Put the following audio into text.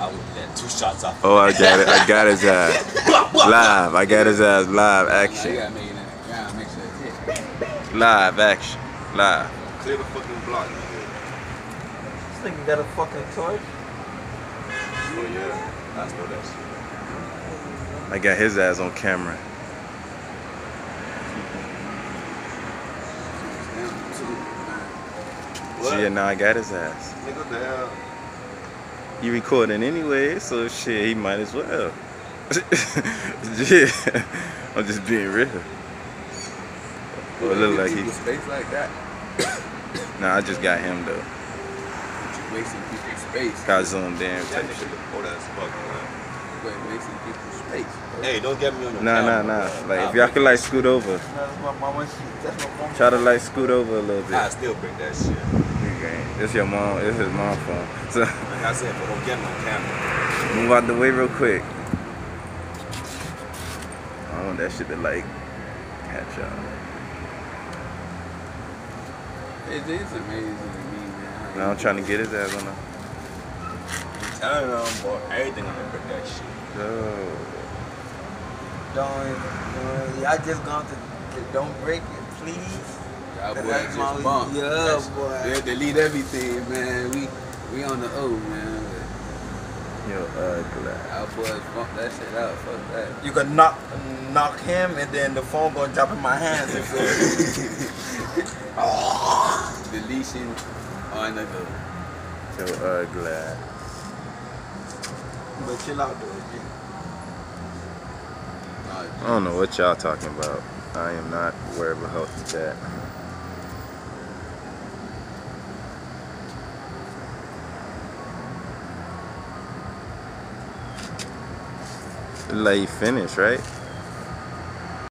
I would get two shots off. Oh, I got it. I got his ass. Live. I got his ass live You action. gotta make it in the ground, make sure it's hit. Live action. Live. Clear the fucking block. This nigga got a fucking torch. Oh yeah, I know that shit. I got his ass on camera. Down two, What? Shit, now I got his ass. Nigga, the hell? He recording anyway, so shit, he might as well. yeah, I'm just being real. Well, it look like he. People's space like that. Nah, I just got him though. Wasting people's space. Got zoomed in. That type nigga shit. look old as fuck, man. Wait, wasting people's space. Hey, don't get me on your Nah, nah, camera, nah. Like if y'all break could like scoot over, That's my mama shit. That's my mama. try to like scoot over a little bit. I still break that shit. This your mom. This his mom phone. So Like I said, but don't get no camera. move out the way real quick. I want that shit to like catch y'all. It is amazing to me, man. Now I'm trying to get his ass on the. I'm telling them, boy, everything I'm gonna break that shit. Yo. Don't, don't y'all just gone to, to don't break it, please. Y'all boys That's just my- bump. yeah, That's- boy. They delete everything, man. We we on the O, man. Yo, uh, ugly. Our boys bump that shit out. Fuck that. You can knock knock him and then the phone gonna drop in my hands. and so- Deletion on the go. Yo, uh, ugly. but chill out though. I don't know what y'all talking about. I am not worried about that. Look like you finished, right?